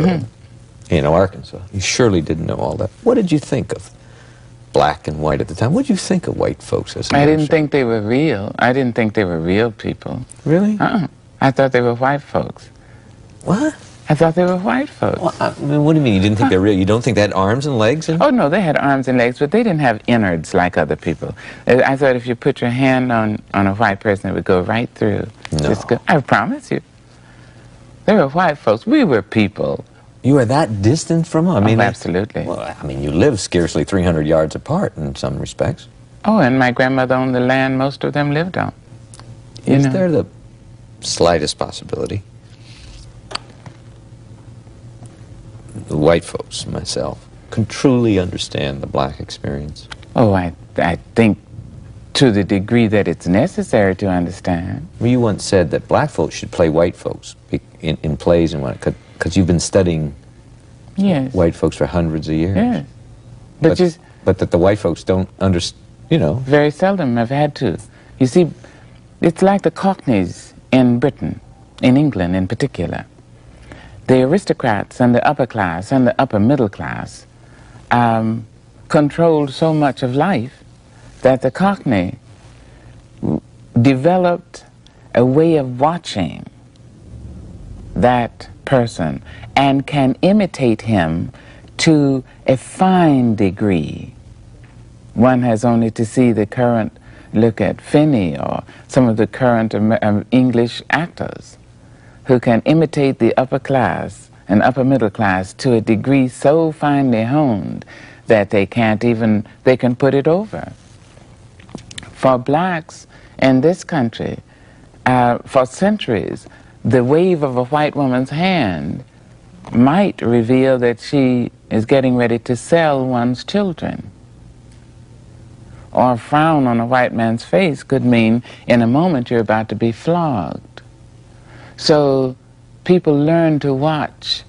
uh, you know, Arkansas. You surely didn't know all that. What did you think of black and white at the time? What did you think of white folks as a I didn't think they were real. I didn't think they were real people. Really? Uh-uh. I thought they were white folks. What? I thought they were white folks. Well, I mean, what do you mean? You didn't think they're real? You don't think they had arms and legs? And... Oh no, they had arms and legs, but they didn't have innards like other people. I I thought if you put your hand on, on a white person, it would go right through. No. Just go, I promise you. They were white folks. We were people. You are that distant from them? I mean, oh, absolutely. Well, I mean, you live scarcely 300 yards apart in some respects. Oh, and my grandmother owned the land most of them lived on. You Is know. there the slightest possibility? The white folks, myself, can truly understand the black experience. Oh, I, I think to the degree that it's necessary to understand. Well, you once said that black folks should play white folks in, in plays and what, because you've been studying Yes. white folks for hundreds of years. Yes. But, But, just but that the white folks don't understand, you know. very seldom have had to. You see, it's like the Cockneys in Britain, in England in particular. The aristocrats and the upper class and the upper middle class um, controlled so much of life that the Cockney developed a way of watching that person and can imitate him to a fine degree. One has only to see the current, look at Finney or some of the current um, English actors who can imitate the upper class and upper middle class to a degree so finely honed that they can't even, they can put it over. For blacks in this country, uh, for centuries, the wave of a white woman's hand might reveal that she is getting ready to sell one's children. Or a frown on a white man's face could mean in a moment you're about to be flogged. So people learn to watch